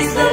praise the